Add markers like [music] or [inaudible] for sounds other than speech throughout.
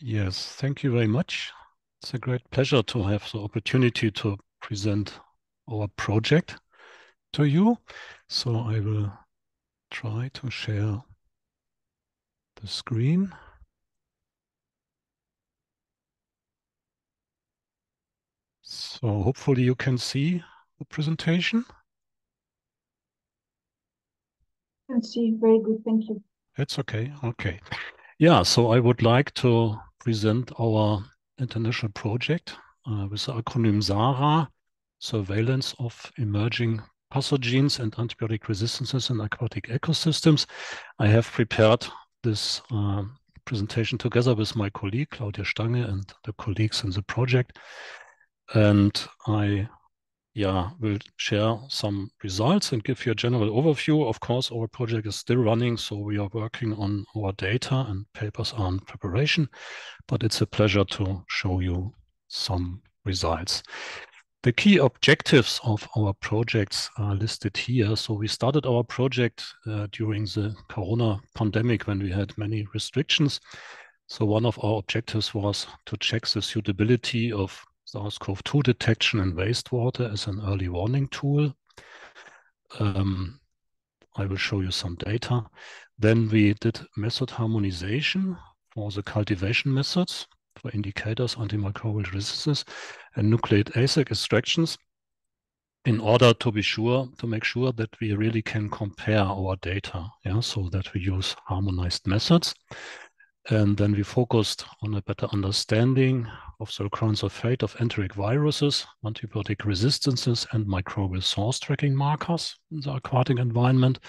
Yes, thank you very much. It's a great pleasure to have the opportunity to present our project to you. So I will try to share the screen. So hopefully you can see the presentation. I can see very good, thank you. It's okay, okay. Yeah, so I would like to present our international project uh, with the acronym SARA, Surveillance of Emerging Pathogens and Antibiotic Resistances in Aquatic Ecosystems. I have prepared this uh, presentation together with my colleague, Claudia Stange, and the colleagues in the project. And I yeah, will share some results and give you a general overview. Of course, our project is still running, so we are working on our data and papers in preparation, but it's a pleasure to show you some results. The key objectives of our projects are listed here. So we started our project uh, during the Corona pandemic when we had many restrictions. So one of our objectives was to check the suitability of SARS-CoV-2 detection in wastewater as an early warning tool. Um, I will show you some data. Then we did method harmonization for the cultivation methods for indicators antimicrobial resistance and nucleic acid extractions in order to be sure to make sure that we really can compare our data yeah so that we use harmonized methods and then we focused on a better understanding of the occurrence of fate of enteric viruses, antibiotic resistances, and microbial source tracking markers in the aquatic environment.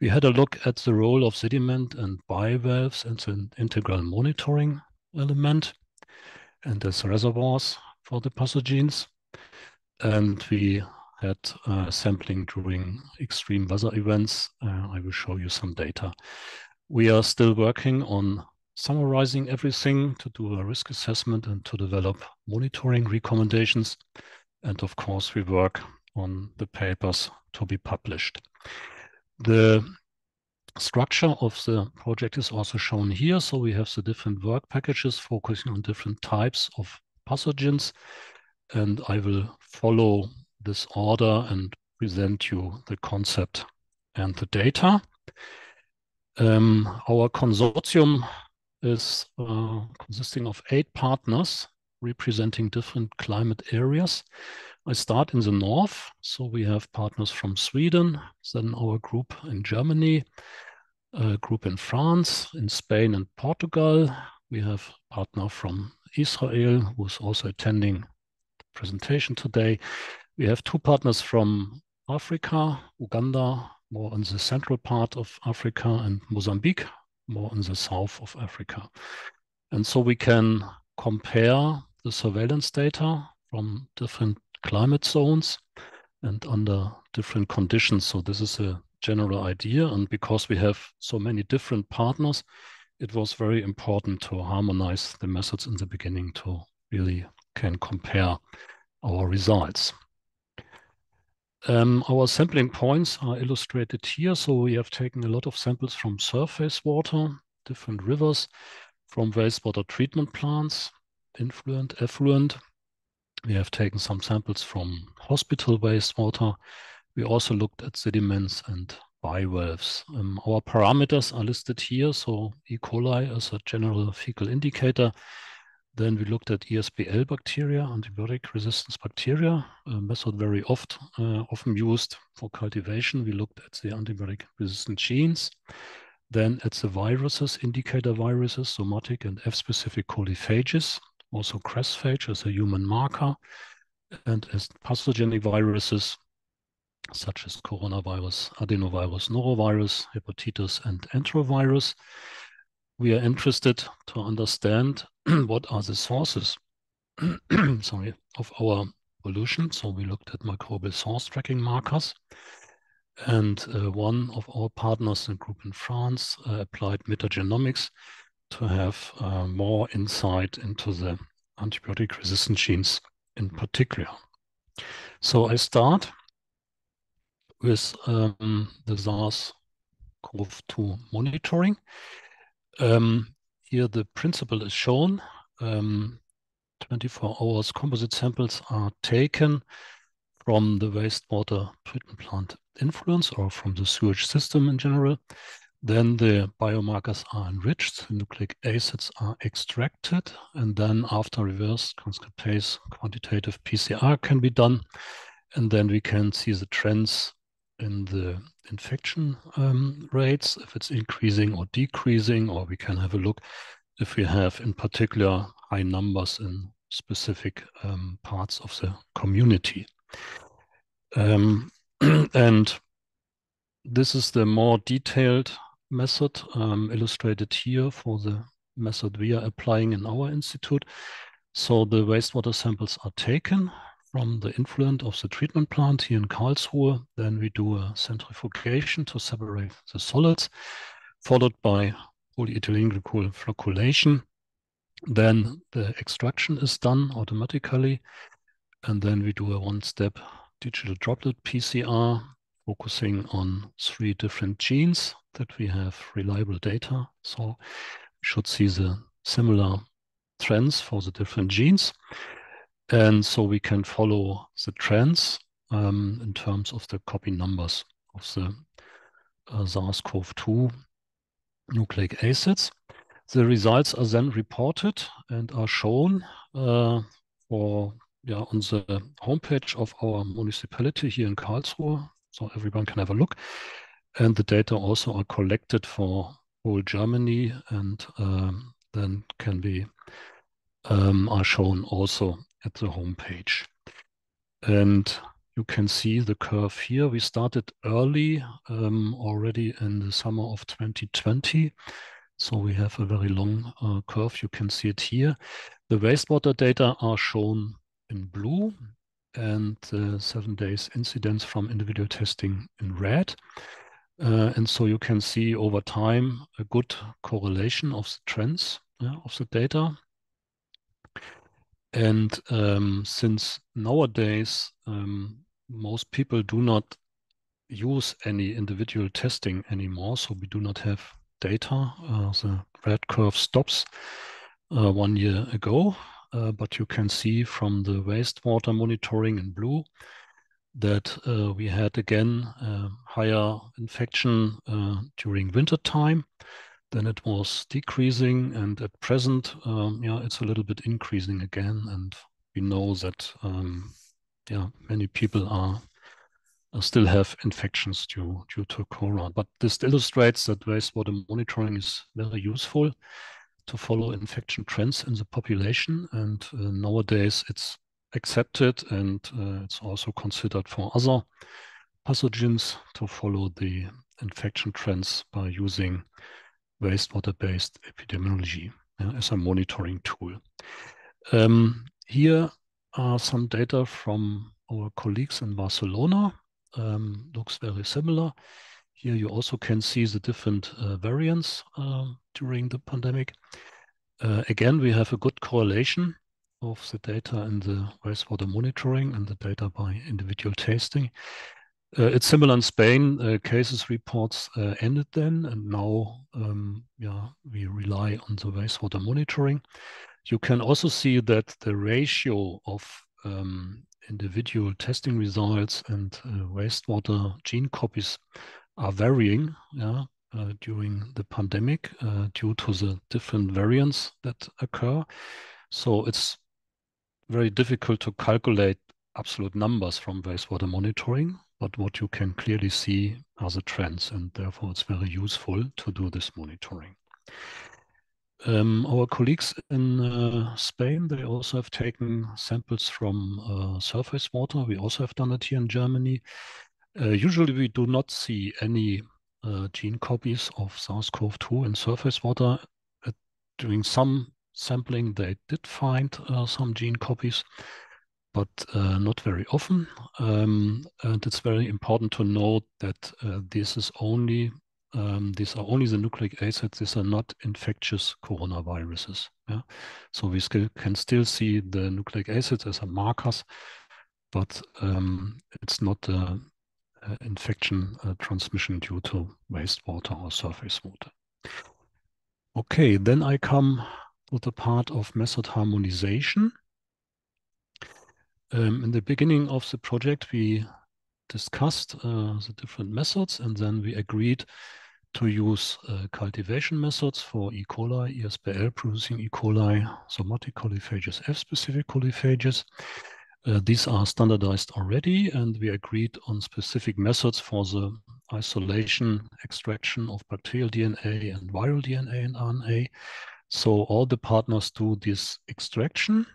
We had a look at the role of sediment and bivalves as an integral monitoring element and as reservoirs for the pathogens. And we had uh, sampling during extreme weather events. Uh, I will show you some data. We are still working on summarizing everything to do a risk assessment and to develop monitoring recommendations. And of course, we work on the papers to be published. The structure of the project is also shown here. So we have the different work packages focusing on different types of pathogens. And I will follow this order and present you the concept and the data. Um, our consortium is uh, consisting of eight partners representing different climate areas. I start in the north, so we have partners from Sweden, then our group in Germany, a group in France, in Spain and Portugal. We have partner from Israel who's also attending the presentation today. We have two partners from Africa, Uganda, more in the central part of Africa, and Mozambique, more in the south of Africa. And so we can compare the surveillance data from different climate zones and under different conditions. So this is a general idea. And because we have so many different partners, it was very important to harmonize the methods in the beginning to really can compare our results. Um, our sampling points are illustrated here. So we have taken a lot of samples from surface water, different rivers, from wastewater treatment plants, influent, effluent. We have taken some samples from hospital wastewater. We also looked at sediments and bivalves. Um, our parameters are listed here. So E. coli is a general fecal indicator then we looked at ESBL bacteria, antibiotic resistance bacteria, a method very oft, uh, often used for cultivation. We looked at the antibiotic resistant genes. Then at the viruses, indicator viruses, somatic and F-specific coliphages, also cresphage as a human marker, and as pathogenic viruses, such as coronavirus, adenovirus, norovirus, hepatitis, and enterovirus we are interested to understand [clears throat] what are the sources [clears throat] sorry, of our pollution. So we looked at microbial source tracking markers. And uh, one of our partners, a group in France, uh, applied metagenomics to have uh, more insight into the antibiotic resistant genes in particular. So I start with um, the SARS SARS-CoV-2 monitoring. Um, here the principle is shown. Um, 24 hours composite samples are taken from the wastewater treatment plant influence or from the sewage system in general. Then the biomarkers are enriched, the nucleic acids are extracted, and then after reverse transcriptase, quantitative PCR can be done. And then we can see the trends in the infection um, rates, if it's increasing or decreasing, or we can have a look if we have in particular high numbers in specific um, parts of the community. Um, [clears throat] and this is the more detailed method um, illustrated here for the method we are applying in our institute. So the wastewater samples are taken from the influent of the treatment plant here in Karlsruhe. Then we do a centrifugation to separate the solids, followed by polyethylene glycol flocculation. Then the extraction is done automatically. And then we do a one-step digital droplet PCR focusing on three different genes that we have reliable data. So we should see the similar trends for the different genes. And so we can follow the trends um, in terms of the copy numbers of the uh, SARS-CoV-2 nucleic acids. The results are then reported and are shown uh, for yeah, on the homepage of our municipality here in Karlsruhe, so everyone can have a look. And the data also are collected for whole Germany and um, then can be um, are shown also at the homepage. And you can see the curve here. We started early um, already in the summer of 2020. So we have a very long uh, curve. You can see it here. The wastewater data are shown in blue and uh, seven days incidence from individual testing in red. Uh, and so you can see over time a good correlation of the trends yeah, of the data. And um, since nowadays um, most people do not use any individual testing anymore, so we do not have data. Uh, the red curve stops uh, one year ago, uh, but you can see from the wastewater monitoring in blue that uh, we had again uh, higher infection during winter time. Then it was decreasing, and at present, um, yeah, it's a little bit increasing again. And we know that um, yeah, many people are still have infections due due to corona. But this illustrates that wastewater monitoring is very useful to follow infection trends in the population. And uh, nowadays it's accepted and uh, it's also considered for other pathogens to follow the infection trends by using wastewater-based epidemiology yeah, as a monitoring tool. Um, here are some data from our colleagues in Barcelona. Um, looks very similar. Here you also can see the different uh, variants uh, during the pandemic. Uh, again, we have a good correlation of the data in the wastewater monitoring and the data by individual testing. Uh, it's similar in Spain. Uh, cases reports uh, ended then, and now um, yeah, we rely on the wastewater monitoring. You can also see that the ratio of um, individual testing results and wastewater gene copies are varying yeah, uh, during the pandemic uh, due to the different variants that occur. So it's very difficult to calculate absolute numbers from wastewater monitoring, but what you can clearly see are the trends, and therefore it's very useful to do this monitoring. Um, our colleagues in uh, Spain, they also have taken samples from uh, surface water. We also have done it here in Germany. Uh, usually we do not see any uh, gene copies of SARS-CoV-2 in surface water. Uh, doing some sampling, they did find uh, some gene copies, but uh, not very often. Um, and it's very important to note that uh, this is only um, these are only the nucleic acids. These are not infectious coronaviruses. Yeah? So we still, can still see the nucleic acids as a markers, but um, it's not uh, infection uh, transmission due to wastewater or surface water. Okay, then I come to the part of method harmonization. Um, in the beginning of the project, we discussed uh, the different methods and then we agreed to use uh, cultivation methods for E. coli, ESBL producing E. coli, somatic coliphages, F-specific coliphages. Uh, these are standardized already and we agreed on specific methods for the isolation, extraction of bacterial DNA and viral DNA and RNA. So all the partners do this extraction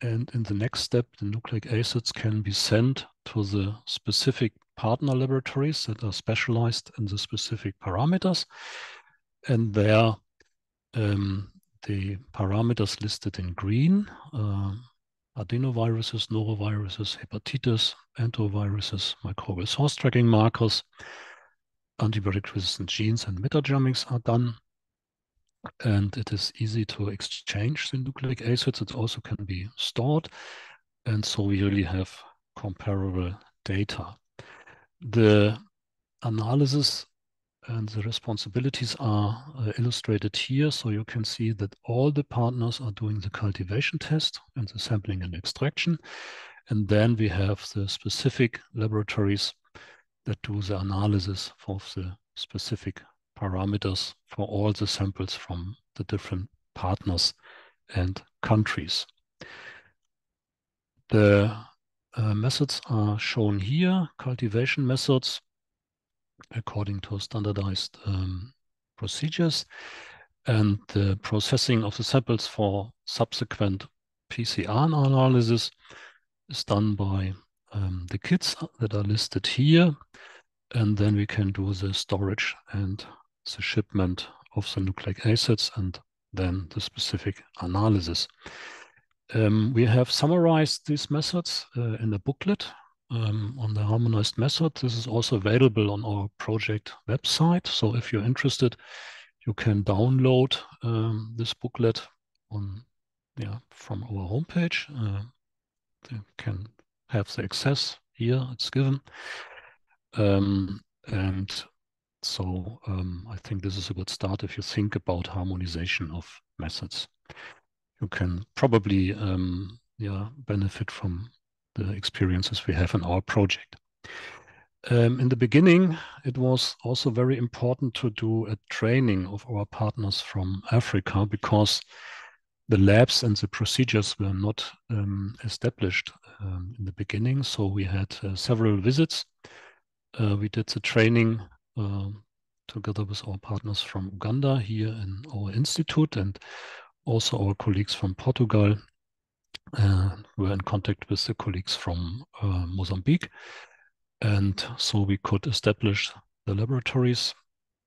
and in the next step, the nucleic acids can be sent to the specific partner laboratories that are specialized in the specific parameters. And there, um, the parameters listed in green, uh, adenoviruses, noroviruses, hepatitis, enteroviruses, microbial source tracking markers, antibiotic resistant genes and metagenomics are done and it is easy to exchange the nucleic acids. It also can be stored. And so we really have comparable data. The analysis and the responsibilities are uh, illustrated here. So you can see that all the partners are doing the cultivation test and the sampling and extraction. And then we have the specific laboratories that do the analysis of the specific parameters for all the samples from the different partners and countries. The uh, methods are shown here, cultivation methods according to standardized um, procedures and the processing of the samples for subsequent PCR analysis is done by um, the kits that are listed here. And then we can do the storage and the shipment of the nucleic acids and then the specific analysis. Um, we have summarized these methods uh, in a booklet um, on the harmonized method. This is also available on our project website. So if you're interested, you can download um, this booklet on yeah from our homepage. Uh, you can have the access here. It's given. Um, and so um, I think this is a good start if you think about harmonization of methods. You can probably um, yeah, benefit from the experiences we have in our project. Um, in the beginning, it was also very important to do a training of our partners from Africa because the labs and the procedures were not um, established um, in the beginning. So we had uh, several visits. Uh, we did the training together with our partners from Uganda here in our institute and also our colleagues from Portugal. Uh, were in contact with the colleagues from uh, Mozambique. And so we could establish the laboratories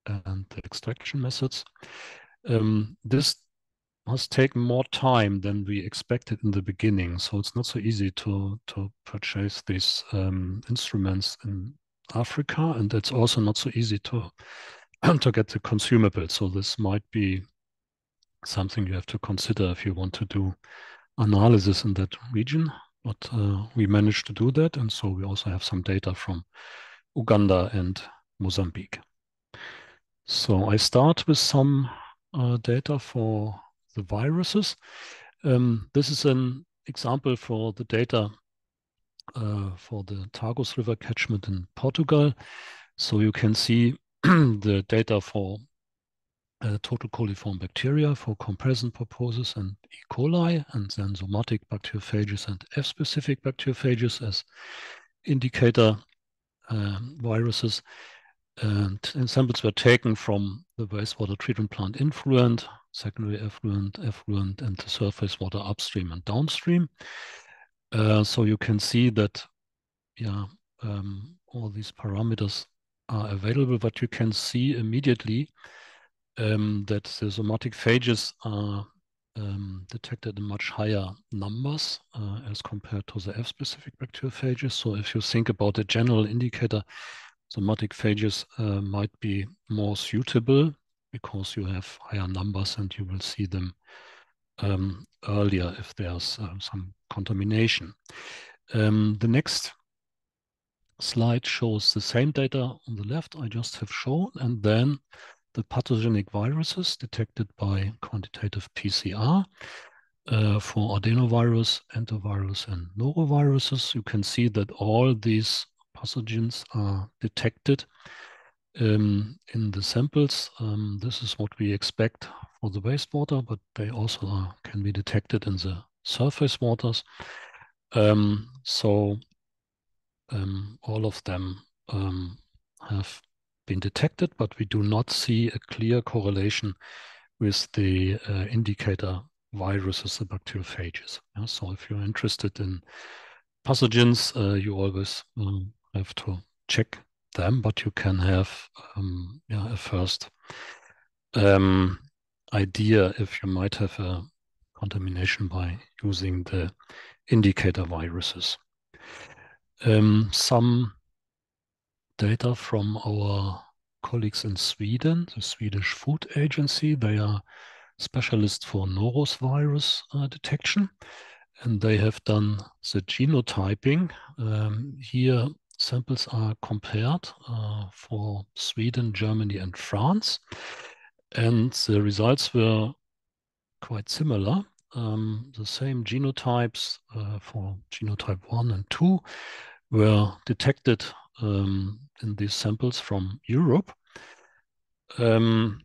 and the extraction methods. Um, this has taken more time than we expected in the beginning. So it's not so easy to, to purchase these um, instruments in Africa, and it's also not so easy to [clears throat] to get the consumables. So this might be something you have to consider if you want to do analysis in that region. But uh, we managed to do that, and so we also have some data from Uganda and Mozambique. So I start with some uh, data for the viruses. Um, this is an example for the data uh, for the Tagus River catchment in Portugal. So you can see [clears throat] the data for uh, total coliform bacteria for comparison purposes and E. coli, and then somatic bacteriophages and F-specific bacteriophages as indicator um, viruses. And, and, samples were taken from the wastewater treatment plant influent, secondary effluent, effluent, and the surface water upstream and downstream. Uh, so you can see that, yeah, um, all these parameters are available, but you can see immediately um, that the somatic phages are um, detected in much higher numbers uh, as compared to the F-specific bacteriophages. So if you think about a general indicator, somatic phages uh, might be more suitable because you have higher numbers and you will see them um, earlier if there's uh, some contamination. Um, the next slide shows the same data on the left I just have shown, and then the pathogenic viruses detected by quantitative PCR. Uh, for adenovirus, enterovirus, and noroviruses, you can see that all these pathogens are detected um, in the samples. Um, this is what we expect for the wastewater, but they also are, can be detected in the surface waters. Um, so um, all of them um, have been detected, but we do not see a clear correlation with the uh, indicator viruses, the bacteriophages. Yeah? So if you're interested in pathogens, uh, you always um, have to check them, but you can have um, yeah, a first um, idea if you might have a contamination by using the indicator viruses. Um, some data from our colleagues in Sweden, the Swedish Food Agency. They are specialists for norovirus uh, detection, and they have done the genotyping. Um, here, samples are compared uh, for Sweden, Germany, and France, and the results were quite similar. Um, the same genotypes uh, for genotype 1 and 2 were detected um, in these samples from Europe. Um,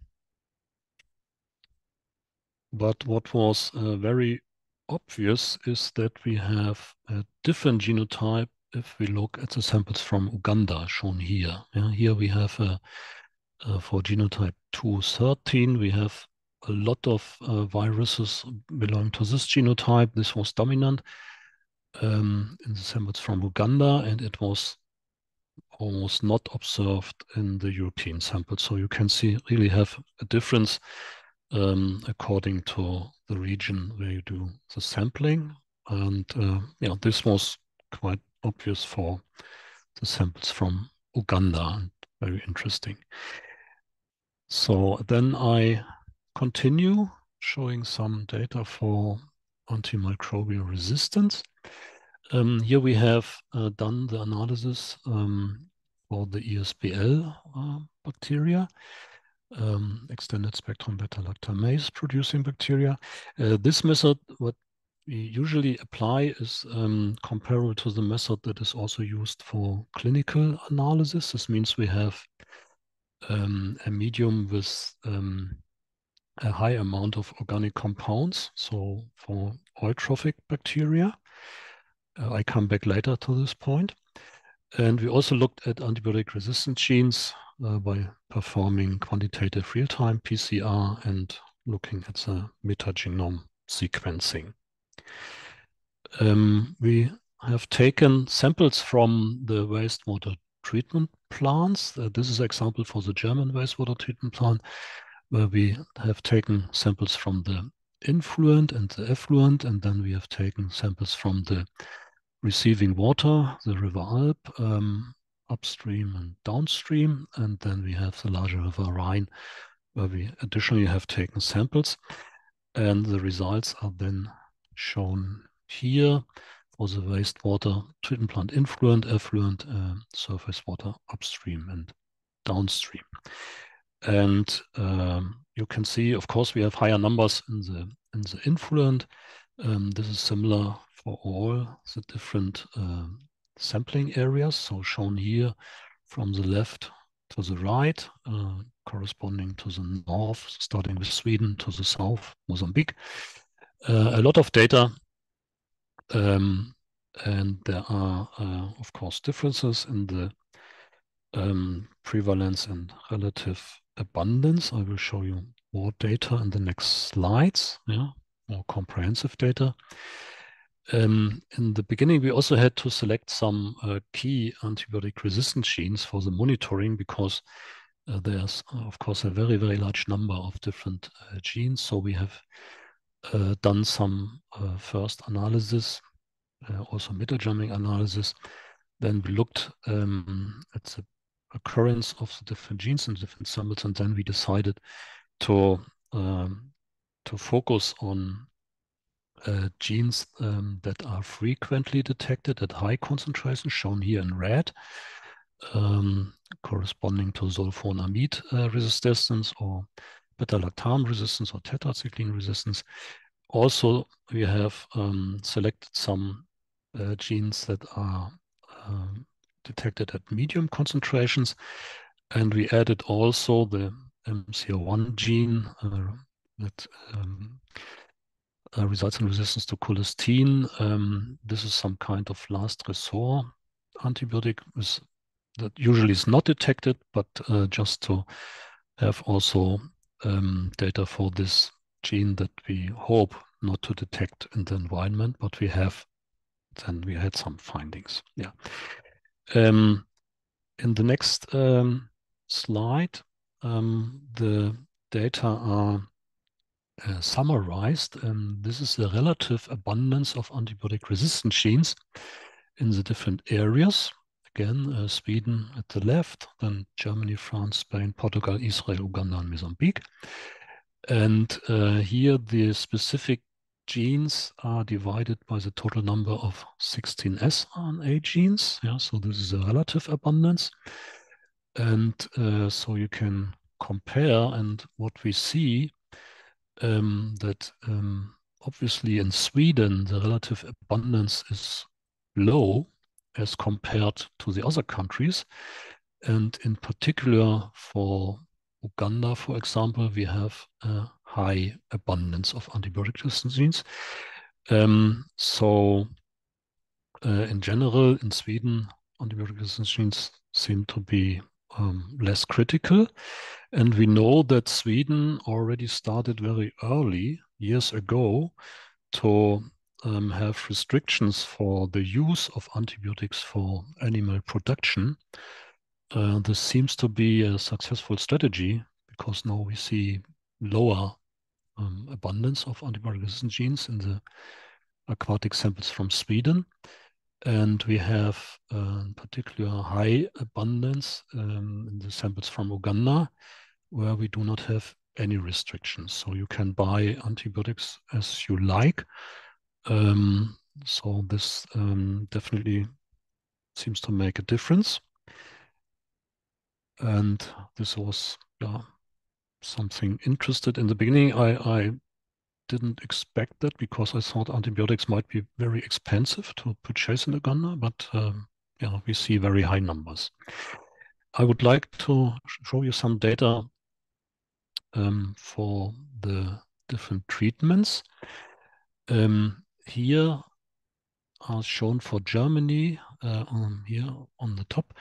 but what was uh, very obvious is that we have a different genotype if we look at the samples from Uganda shown here. Yeah, here we have a, uh, for genotype 213, we have a lot of uh, viruses belonging to this genotype. This was dominant um, in the samples from Uganda, and it was almost not observed in the European sample. So you can see really have a difference um, according to the region where you do the sampling. And uh, yeah, this was quite obvious for the samples from Uganda very interesting. So then I continue showing some data for antimicrobial resistance. Um, here we have uh, done the analysis um, for the ESBL uh, bacteria, um, extended spectrum beta lactamase producing bacteria. Uh, this method, what we usually apply is um, comparable to the method that is also used for clinical analysis. This means we have um, a medium with um, a high amount of organic compounds, so for eutrophic bacteria. Uh, I come back later to this point. And we also looked at antibiotic resistant genes uh, by performing quantitative real-time PCR and looking at the metagenome sequencing. Um, we have taken samples from the wastewater treatment plants. Uh, this is an example for the German wastewater treatment plant, where we have taken samples from the influent and the effluent, and then we have taken samples from the receiving water, the River Alp, um, upstream and downstream. And then we have the larger River Rhine, where we additionally have taken samples. And the results are then shown here for the wastewater treatment plant influent, effluent, uh, surface water upstream and downstream. And um, you can see, of course, we have higher numbers in the in the influent. Um, this is similar for all the different uh, sampling areas. So shown here from the left to the right, uh, corresponding to the north, starting with Sweden to the south, Mozambique. Uh, a lot of data, um, and there are, uh, of course, differences in the um, prevalence and relative abundance. I will show you more data in the next slides, yeah, more comprehensive data. Um, in the beginning, we also had to select some uh, key antibiotic resistant genes for the monitoring because uh, there's, uh, of course, a very, very large number of different uh, genes. So we have uh, done some uh, first analysis, also metagenomic analysis. Then we looked um, at the occurrence of the different genes in different samples, and then we decided to um, to focus on uh, genes um, that are frequently detected at high concentration, shown here in red, um, corresponding to sulfonamide uh, resistance or beta-lactam resistance or tetracycline resistance. Also, we have um, selected some uh, genes that are um, detected at medium concentrations, and we added also the MCO1 gene uh, that um, uh, results in resistance to colistin. Um, this is some kind of last resort antibiotic with, that usually is not detected, but uh, just to have also um, data for this gene that we hope not to detect in the environment, but we have, then we had some findings. Yeah. Um, in the next um, slide, um, the data are uh, summarized. Um, this is the relative abundance of antibiotic resistant genes in the different areas. Again, uh, Sweden at the left, then Germany, France, Spain, Portugal, Israel, Uganda, and Mozambique. And uh, here the specific genes are divided by the total number of 16 sRNA genes. Yeah, so this is a relative abundance. And uh, so you can compare and what we see um, that um, obviously in Sweden, the relative abundance is low as compared to the other countries. And in particular for Uganda, for example, we have a high abundance of antibiotic resistance genes. Um, so uh, in general, in Sweden, antibiotic resistance genes seem to be um, less critical. And we know that Sweden already started very early, years ago, to um, have restrictions for the use of antibiotics for animal production. Uh, this seems to be a successful strategy because now we see lower um, abundance of antibiotic resistant genes in the aquatic samples from Sweden. And we have uh, particular high abundance um, in the samples from Uganda, where we do not have any restrictions. So you can buy antibiotics as you like. Um, so this um, definitely seems to make a difference. And this was yeah, something interested in the beginning. I, I didn't expect that because I thought antibiotics might be very expensive to purchase in Uganda, but um, yeah, we see very high numbers. I would like to show you some data um, for the different treatments. Um, here are shown for Germany, uh, on here on the top,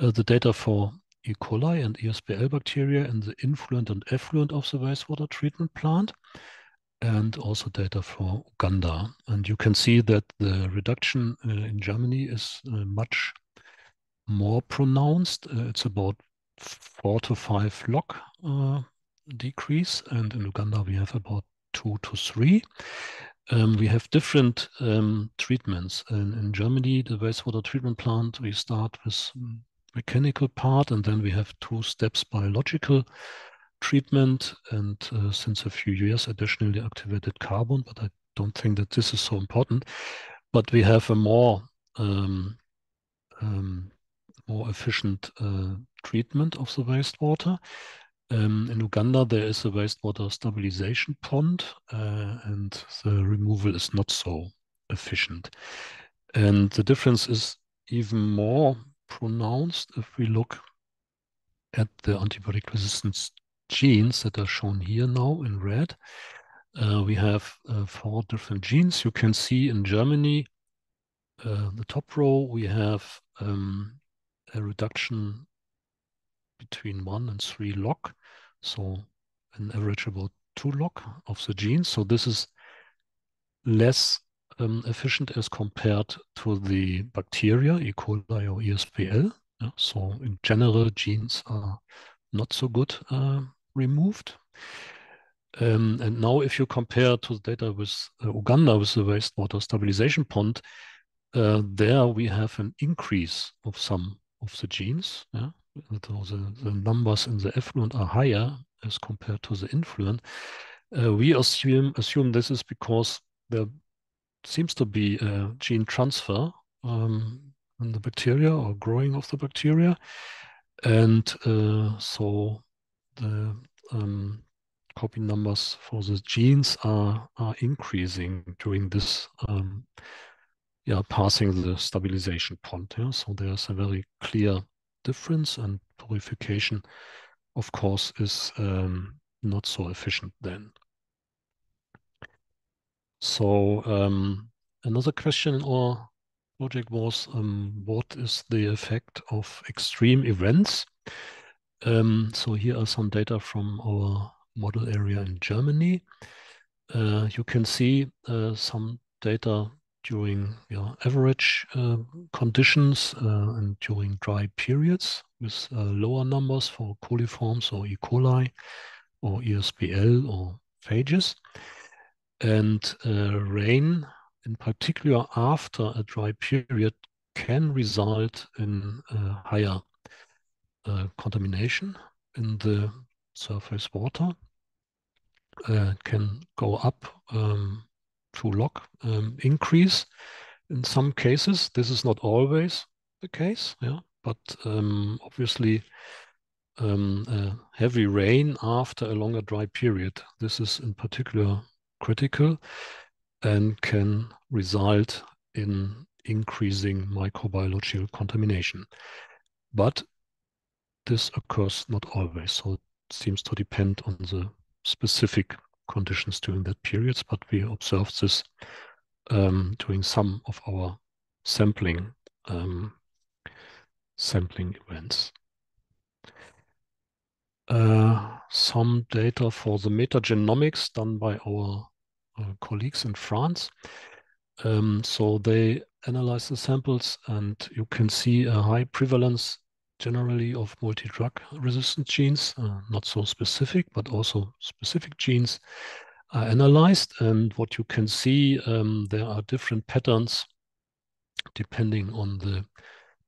uh, the data for E. coli and ESBL bacteria in the influent and effluent of the wastewater treatment plant and also data for Uganda. And you can see that the reduction uh, in Germany is uh, much more pronounced. Uh, it's about four to five log uh, decrease, and in Uganda we have about two to three. Um, we have different um, treatments. In, in, Germany, the wastewater treatment plant, we start with mechanical part, and then we have two steps biological treatment and uh, since a few years additionally activated carbon, but I don't think that this is so important. But we have a more um, um, more efficient uh, treatment of the wastewater. Um, in Uganda, there is a wastewater stabilization pond, uh, and the removal is not so efficient. And the difference is even more pronounced if we look at the antibiotic resistance genes that are shown here now in red. Uh, we have uh, four different genes. You can see in Germany, uh, the top row, we have um, a reduction between one and three log. So an average about two log of the genes. So this is less um, efficient as compared to the bacteria, E. coli or ESBL. Yeah, so in general, genes are not so good uh, removed. Um, and now if you compare to the data with uh, Uganda with the wastewater stabilization pond, uh, there we have an increase of some of the genes. Yeah? The, the, numbers in the effluent are higher as compared to the influent. Uh, we assume, assume this is because there seems to be a gene transfer um, in the bacteria or growing of the bacteria. And uh, so the um, copy numbers for the genes are, are increasing during this um, yeah, passing the stabilization point. Yeah? So there's a very clear difference and purification, of course, is um, not so efficient then. So um, another question in our project was, um, what is the effect of extreme events? Um, so here are some data from our model area in Germany. Uh, you can see uh, some data during yeah, average uh, conditions and during dry periods with uh, lower numbers for coliforms or E. coli or ESBL or phages. And uh, rain in particular after a dry period can result in uh, higher uh, contamination in the surface water. Uh, can go up um, to log um, increase in some cases. This is not always the case, yeah, but um, obviously um, heavy rain after a longer dry period. This is in particular critical and can result in increasing microbiological contamination. But this occurs not always, so it seems to depend on the specific conditions during that period. but we observed this um, during some of our sampling um, sampling events. Uh, some data for the metagenomics done by our colleagues in France. Um, so they analyze the samples and you can see a high prevalence generally of multi-drug resistant genes, uh, not so specific, but also specific genes are analyzed. And what you can see, um, there are different patterns depending on the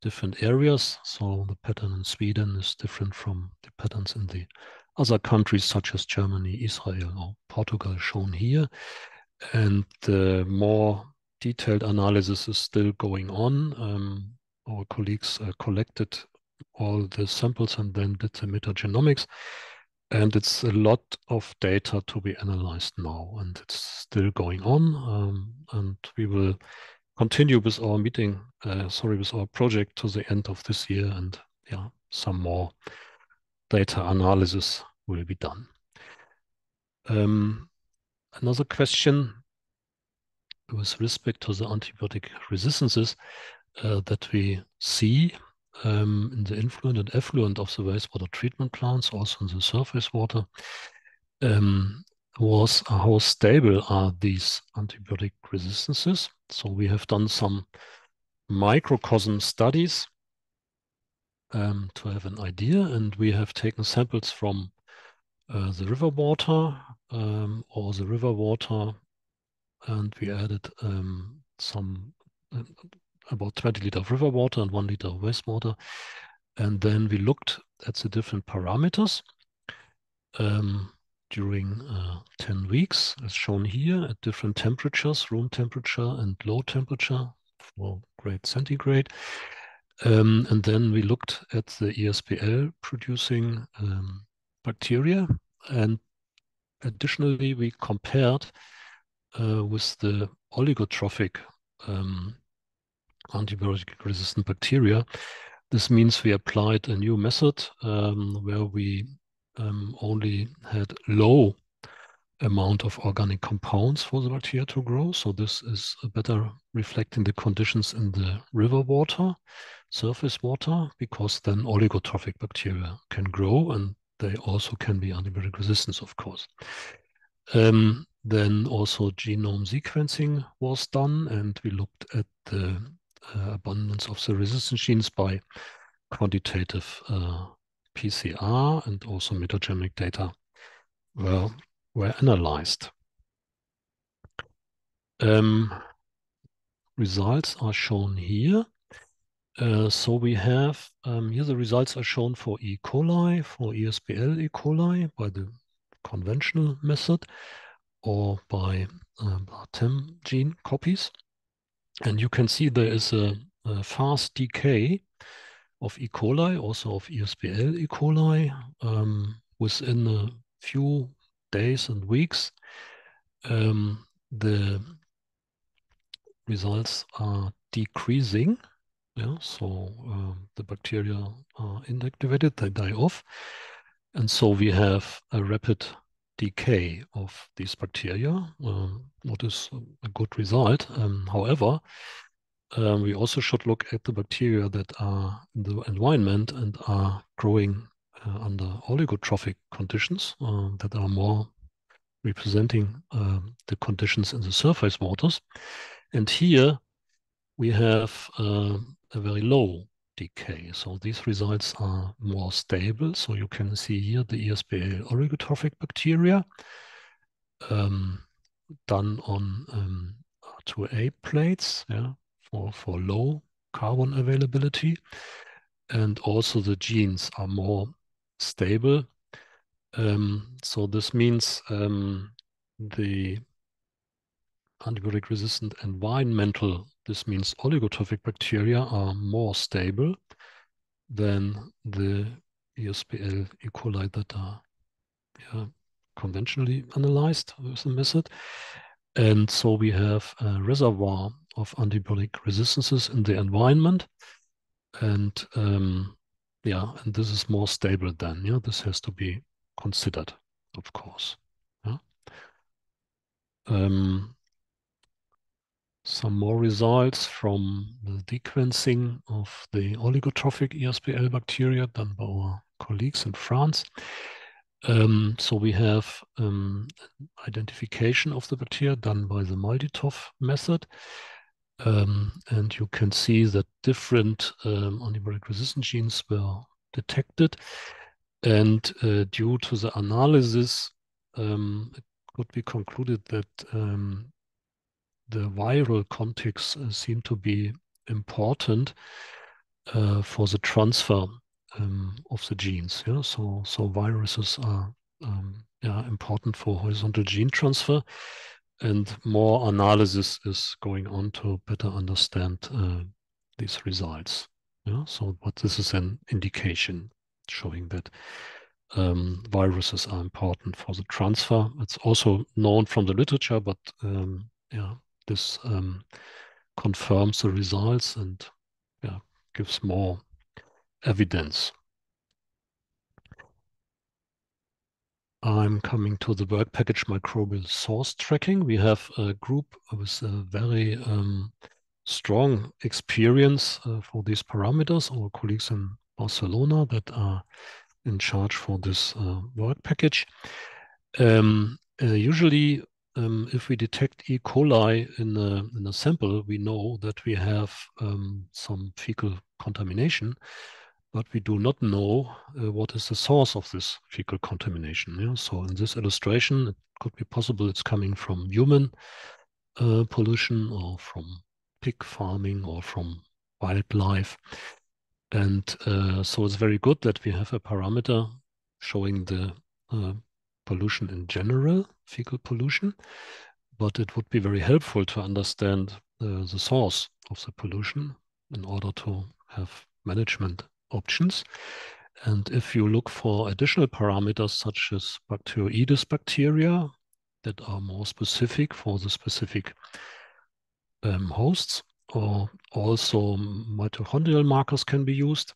different areas. So the pattern in Sweden is different from the patterns in the other countries such as Germany, Israel, or Portugal shown here. And the more detailed analysis is still going on. Um, our colleagues uh, collected all the samples and then did the metagenomics. And it's a lot of data to be analyzed now, and it's still going on. Um, and we will continue with our meeting, uh, sorry, with our project to the end of this year. And yeah, some more data analysis will be done. Um, another question with respect to the antibiotic resistances uh, that we see um, in the influent and effluent of the wastewater treatment plants, also in the surface water, um, was how stable are these antibiotic resistances. So we have done some microcosm studies um, to have an idea, and we have taken samples from uh, the river water um, or the river water, and we added um, some uh, about 20 liter of river water and one liter of wastewater. And then we looked at the different parameters um, during uh, 10 weeks, as shown here, at different temperatures, room temperature and low temperature for grade centigrade. Um, and then we looked at the ESBL producing um, bacteria. And additionally, we compared uh, with the oligotrophic um, antibiotic resistant bacteria. This means we applied a new method um, where we um, only had low amount of organic compounds for the bacteria to grow. So this is better reflecting the conditions in the river water, surface water, because then oligotrophic bacteria can grow and they also can be antibiotic resistant, of course. Um, then also genome sequencing was done and we looked at the uh, abundance of the resistance genes by quantitative uh, PCR and also metagenomic data were, were analyzed. Um, results are shown here. Uh, so we have, um, here the results are shown for E. coli, for ESBL E. coli by the conventional method or by BRATEM gene copies. And you can see there is a, a fast decay of E. coli, also of ESBL E. coli, um, within a few days and weeks. Um, the results are decreasing. Yeah, so uh, the bacteria are inactivated, they die off. And so we have a rapid decay of these bacteria, uh, what is a good result. Um, however, um, we also should look at the bacteria that are in the environment and are growing uh, under oligotrophic conditions uh, that are more representing uh, the conditions in the surface waters. And here we have uh, a very low decay. So these results are more stable. So you can see here the ESBL oligotrophic bacteria um, done on um, R2A plates yeah, for, for low carbon availability. And also the genes are more stable. Um, so this means um, the antibiotic resistant environmental, this means oligotrophic bacteria are more stable than the ESBL E. coli that are yeah, conventionally analyzed with the method. And so we have a reservoir of antibiotic resistances in the environment. And um, yeah, and this is more stable than, yeah, this has to be considered, of course. Yeah. Um, some more results from the sequencing of the oligotrophic ESBL bacteria done by our colleagues in France. Um, so we have um, identification of the bacteria done by the MALDI-TOF method. Um, and you can see that different um, antibiotic resistant genes were detected. And uh, due to the analysis, um, it could be concluded that um, the viral context uh, seem to be important uh, for the transfer um, of the genes. Yeah, so so viruses are um, yeah important for horizontal gene transfer, and more analysis is going on to better understand uh, these results. Yeah, so but this is an indication showing that um, viruses are important for the transfer. It's also known from the literature, but um, yeah, this um, confirms the results and yeah, gives more evidence. I'm coming to the work package microbial source tracking. We have a group with a very um, strong experience uh, for these parameters. Our colleagues in Barcelona that are in charge for this uh, work package. Um, uh, usually, um, if we detect E. coli in a, in a sample, we know that we have um, some fecal contamination but we do not know uh, what is the source of this fecal contamination. Yeah? So in this illustration, it could be possible it's coming from human uh, pollution or from pig farming or from wildlife. And uh, so it's very good that we have a parameter showing the uh, pollution in general, fecal pollution, but it would be very helpful to understand uh, the source of the pollution in order to have management options. And if you look for additional parameters such as Bacteroides bacteria that are more specific for the specific um, hosts, or also mitochondrial markers can be used,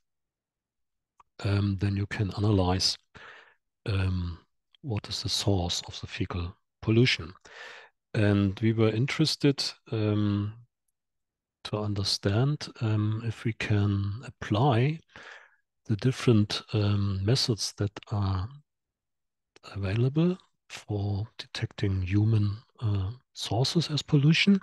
um, then you can analyze um, what is the source of the fecal pollution. And we were interested um, to understand um, if we can apply the different um, methods that are available for detecting human uh, sources as pollution.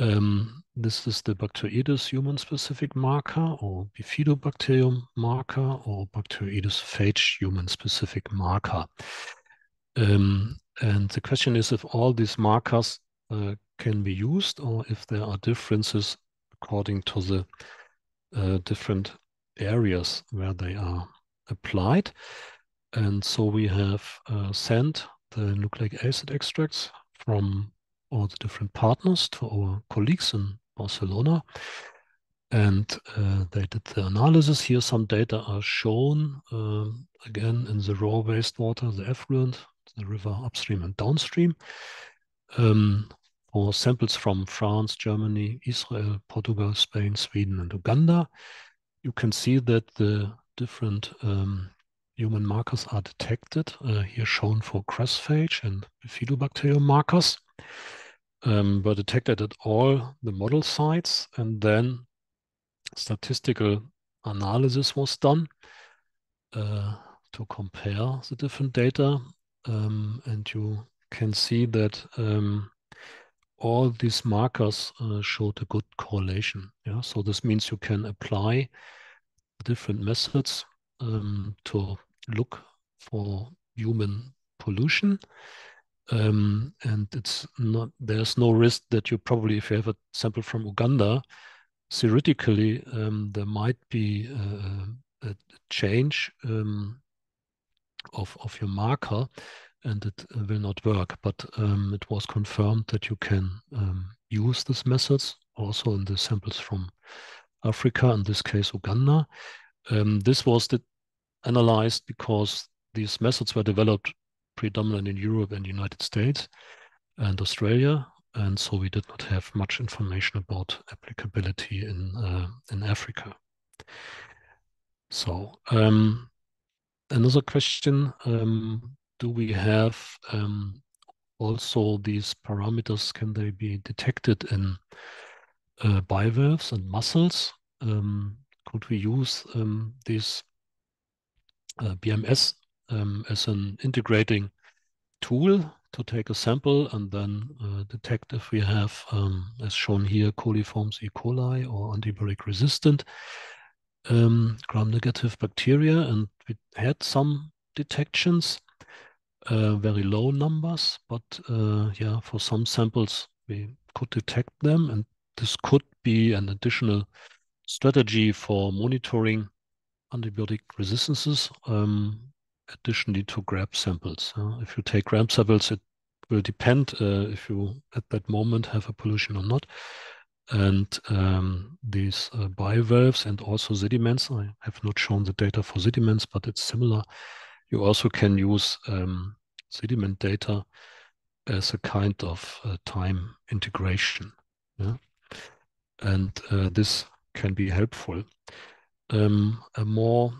Um, this is the Bacteroides human-specific marker or Bifidobacterium marker or Bacteroides phage human-specific marker. Um, and the question is if all these markers uh, can be used or if there are differences according to the uh, different areas where they are applied. And so we have uh, sent the nucleic acid extracts from all the different partners, to our colleagues in Barcelona. And uh, they did the analysis. Here, some data are shown um, again in the raw wastewater, the effluent, the river upstream and downstream. Um, for samples from France, Germany, Israel, Portugal, Spain, Sweden, and Uganda, you can see that the different um, human markers are detected, uh, here shown for crAssphage and bifidobacterium markers, um, were detected at all the model sites, and then statistical analysis was done uh, to compare the different data. Um, and you can see that um, all these markers uh, showed a good correlation. Yeah, so this means you can apply different methods um, to look for human pollution. Um, and it's not there's no risk that you probably if you have a sample from Uganda, theoretically um, there might be uh, a change um, of of your marker and it uh, will not work. But um, it was confirmed that you can um, use these methods also in the samples from Africa, in this case Uganda. Um, this was analyzed because these methods were developed predominantly in Europe and the United States and Australia. And so we did not have much information about applicability in, uh, in Africa. So um, another question, um, do we have um, also these parameters, can they be detected in uh, bivalves and mussels? Um, could we use um, these uh, BMS um, as an integrating tool to take a sample and then uh, detect if we have, um, as shown here, coliforms E. coli or antibiotic resistant um, gram-negative bacteria. And we had some detections, uh, very low numbers, but uh, yeah, for some samples we could detect them. And this could be an additional strategy for monitoring antibiotic resistances, um, additionally to grab samples. Uh, if you take grab samples, it will depend uh, if you at that moment have a pollution or not. And um, these uh, bivalves and also sediments, I have not shown the data for sediments, but it's similar. You also can use um, sediment data as a kind of uh, time integration. Yeah? And uh, this can be helpful. Um, a more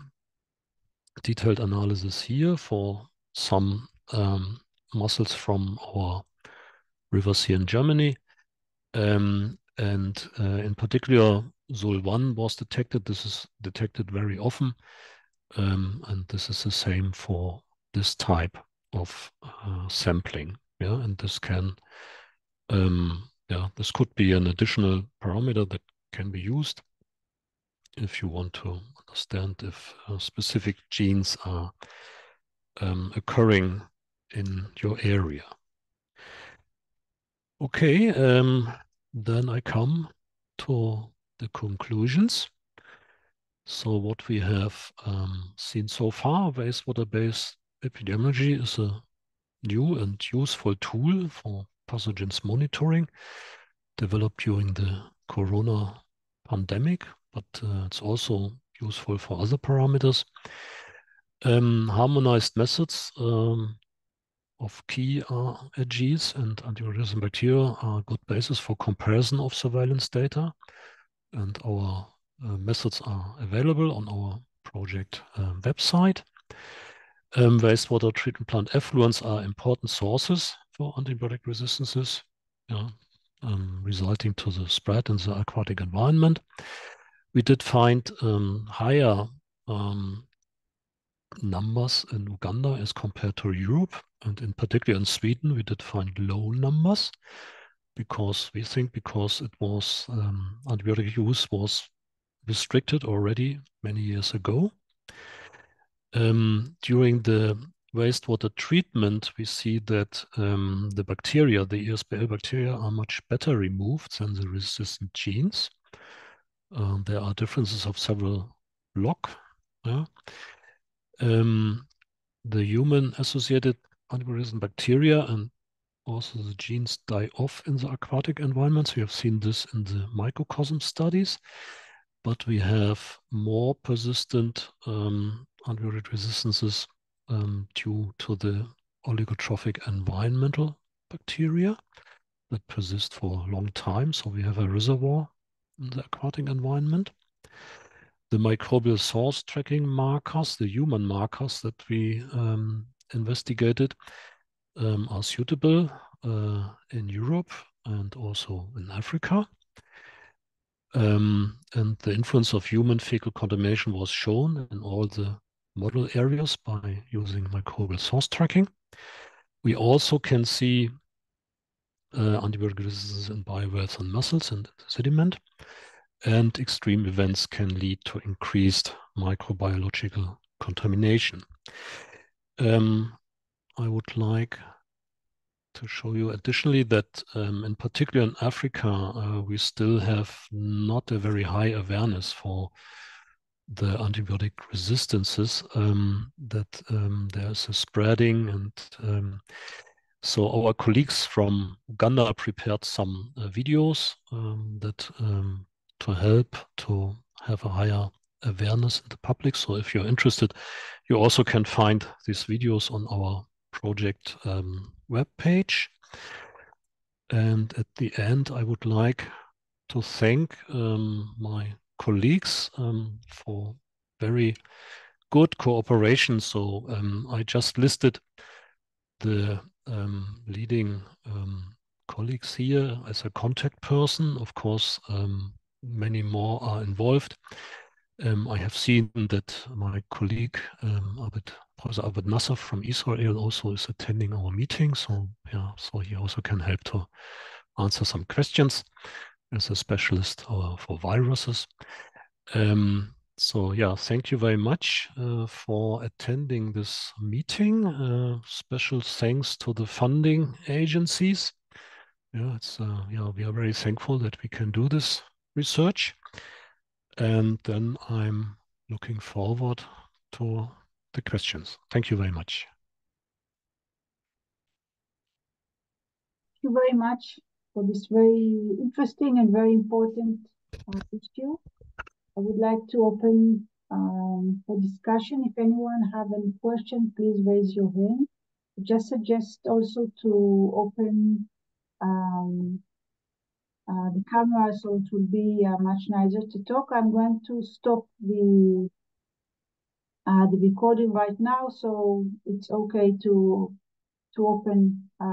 detailed analysis here for some um, mussels from our rivers here in Germany. Um, and uh, in particular, sul1 was detected. This is detected very often. Um, and this is the same for this type of uh, sampling. Yeah, and this can, um, yeah, this could be an additional parameter that can be used if you want to understand if uh, specific genes are um, occurring in your area. Okay, um, then I come to the conclusions. So what we have um, seen so far, wastewater-based epidemiology is a new and useful tool for pathogens monitoring developed during the corona pandemic, but uh, it's also useful for other parameters. Um, harmonized methods um, of key uh, AGs and antiretroviral bacteria are a good basis for comparison of surveillance data. And our uh, methods are available on our project uh, website. Um, wastewater treatment plant effluents are important sources for antibiotic resistances. Yeah, um, resulting to the spread in the aquatic environment. We did find um, higher um, numbers in Uganda as compared to Europe, and in particular in Sweden, we did find low numbers because we think because it was um, antibiotic use was restricted already many years ago. Um, during the wastewater treatment, we see that um, the bacteria, the ESBL bacteria, are much better removed than the resistant genes. Uh, there are differences of several log. Yeah? Um, the human-associated antibiotic bacteria and also the genes die off in the aquatic environments. We have seen this in the microcosm studies, but we have more persistent um, resistances um, due to the oligotrophic environmental bacteria that persist for a long time. So we have a reservoir in the aquatic environment. The microbial source tracking markers, the human markers that we um, investigated, um, are suitable uh, in Europe and also in Africa. Um, and the influence of human fecal contamination was shown in all the model areas by using microbial source tracking. We also can see uh, antibiotic resistance in bivalves and mussels and sediment. And extreme events can lead to increased microbiological contamination. Um, I would like to show you additionally that um, in particular in Africa, uh, we still have not a very high awareness for the antibiotic resistances, um, that um, there's a spreading and um, so our colleagues from Uganda prepared some uh, videos um, that um, to help to have a higher awareness in the public. So if you're interested, you also can find these videos on our project um, web page. And at the end, I would like to thank um, my colleagues um, for very good cooperation. So um, I just listed the um, leading um, colleagues here as a contact person. Of course, many more are involved. Um, I have seen that my colleague, um, Abed, Professor Abed Nasser from Israel also is attending our meeting. So yeah, so he also can help to answer some questions as a specialist uh, for viruses. Um, so yeah, thank you very much uh, for attending this meeting. Uh, special thanks to the funding agencies. Yeah, it's uh, yeah, we are very thankful that we can do this research. And then I'm looking forward to the questions. Thank you very much. Thank you very much for this very interesting and very important uh, issue. I would like to open um, for discussion. If anyone have any question, please raise your hand. Just suggest also to open um, uh, the camera so it will be uh, much nicer to talk. I'm going to stop the uh, the recording right now, so it's okay to to open uh,